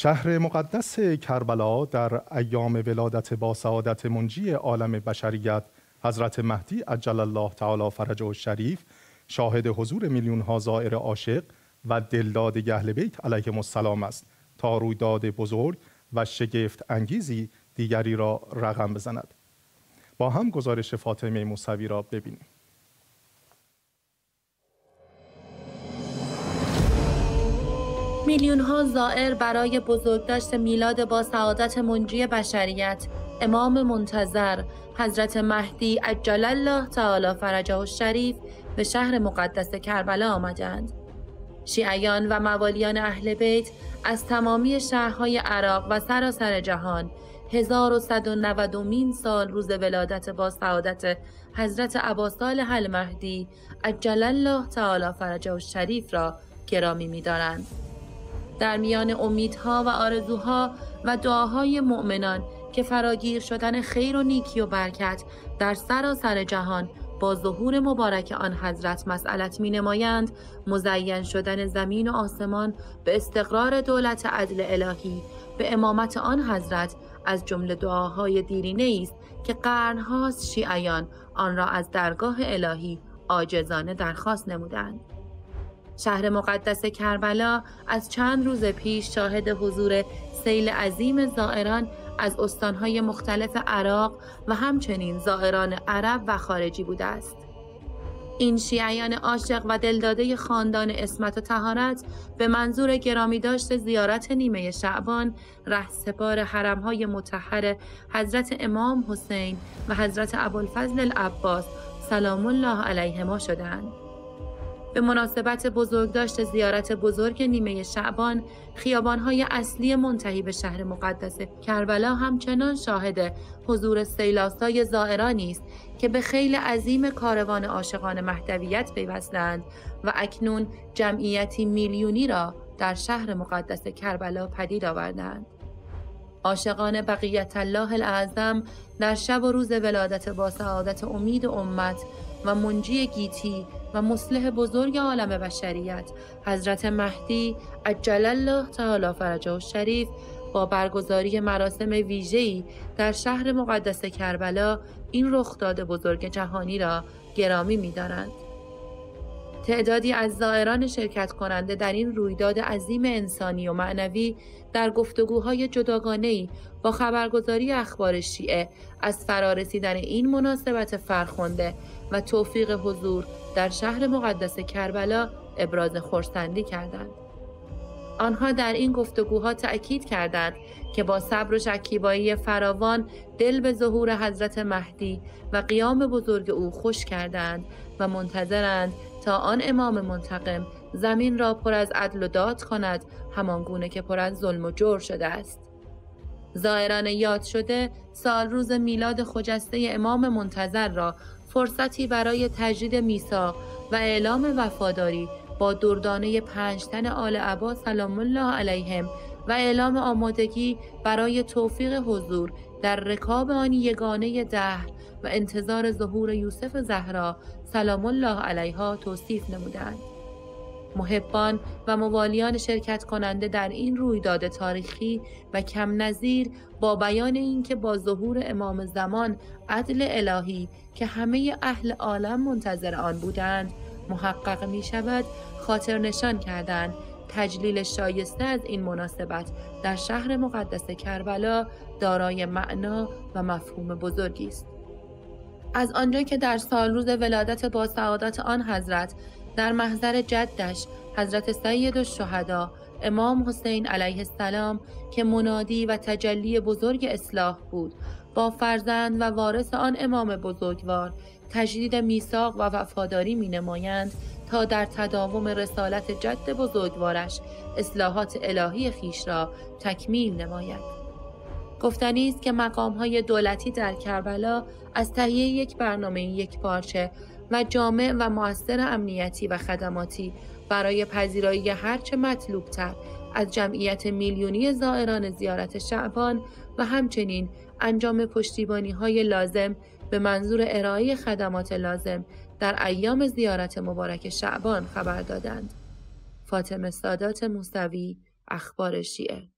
شهر مقدس کربلا در ایام ولادت با سعادت منجی عالم بشریت حضرت مهدی عجل الله تعالی فرجه الشریف شاهد حضور میلیون ها زائر عاشق و دلداد اهل بیت علیهم السلام است تا رویداد بزرگ و شگفت انگیزی دیگری را رقم بزند. با هم گزارش فاطمه موسوی را ببینیم. میلیون ها زائر برای بزرگداشت میلاد با سعادت منجی بشریت امام منتظر حضرت مهدی عجل الله تعالی فرجه الشریف به شهر مقدس کربلا آمدند. شیعیان و موالیان اهل بیت از تمامی شهرهای عراق و سراسر جهان 1190 سال روز ولادت با سعادت حضرت عباسال حل مهدی عجل الله تعالی فرجه الشریف را گرامی می‌دارند. در میان امیدها و آرزوها و دعاهای مؤمنان که فراگیر شدن خیر و نیکی و برکت در سراسر جهان با ظهور مبارک آن حضرت مسئلت می نمایند مزین شدن زمین و آسمان به استقرار دولت عدل الهی به امامت آن حضرت از جمله دعاهای دیرینه است که قرنهاست شیعیان آن را از درگاه الهی عاجزانه درخواست نمودند. شهر مقدس کربلا از چند روز پیش شاهد حضور سیل عظیم زائران از استانهای مختلف عراق و همچنین زائران عرب و خارجی بوده است. این شیعیان عاشق و دلداده خاندان اسمت و تهارت به منظور گرامی داشت زیارت نیمه شعبان ره سپار حرمهای متحر حضرت امام حسین و حضرت ابوالفضل العباس سلام الله علیهما شدند. به مناسبت بزرگداشت زیارت بزرگ نیمه شعبان خیابانهای اصلی منتهی به شهر مقدس کربلا همچنان شاهد حضور سیلاسای زائرانی است که به خیل عظیم کاروان عاشقان مهدویت پیوستند و اکنون جمعیتی میلیونی را در شهر مقدس کربلا پدید آوردند. عاشقان بقیت الله الاعظم در شب و روز ولادت با سعادت امید امت و منجی گیتی و مصلح بزرگ عالم بشریت حضرت مهدی عجل الله تعالی فرجه الشریف با برگزاری مراسم ویژه‌ای در شهر مقدس کربلا این رخداد بزرگ جهانی را گرامی می‌دارند. تعدادی از زائران شرکت کننده در این رویداد عظیم انسانی و معنوی در گفتگوهای جداگانه‌ای با خبرگزاری اخبار شیعه از فرارسیدن این مناسبت فرخنده و توفیق حضور در شهر مقدس کربلا ابراز خورسندی کردند. آنها در این گفتگوها تأکید کردند که با صبر و شکیبایی فراوان دل به ظهور حضرت مهدی و قیام بزرگ او خوش کردند و منتظرند تا آن امام منتقم زمین را پر از عدل و داد کند همانگونه که پر از ظلم و جور شده است. زائران یاد شده سال روز میلاد خجسته امام منتظر را فرصتی برای تجدید میثاق و اعلام وفاداری با دردانه پنجتن آل عبا سلام الله علیهم و اعلام آمادگی برای توفیق حضور در رکاب آن یگانه دهر و انتظار ظهور یوسف زهرا سلام الله علیها توصیف نمودند. محبان و موالیان شرکت کننده در این رویداد تاریخی و کم نظیر با بیان اینکه با ظهور امام زمان عدل الهی که همه اهل عالم منتظر آن بودند محقق می شود خاطر نشان کردند تجلیل شایسته از این مناسبت در شهر مقدس کربلا دارای معنا و مفهوم بزرگی است. از آنجا که در سال روز ولادت با سعادت آن حضرت در محضر جدش حضرت سید الشهدا امام حسین علیه السلام که منادی و تجلی بزرگ اصلاح بود با فرزند و وارث آن امام بزرگوار تجدید میثاق و وفاداری می نمایند تا در تداوم رسالت جد بزرگوارش اصلاحات الهی خیش را تکمیل نماید. گفتنی است که مقام های دولتی در کربلا از تهیه یک برنامه یک پارچه و جامع و موثر امنیتی و خدماتی برای پذیرایی هرچه مطلوبتر از جمعیت میلیونی زائران زیارت شعبان و همچنین انجام پشتیبانی های لازم به منظور ارائه خدمات لازم در ایام زیارت مبارک شعبان خبر دادند. فاطمه سادات موسوی اخبار شیعه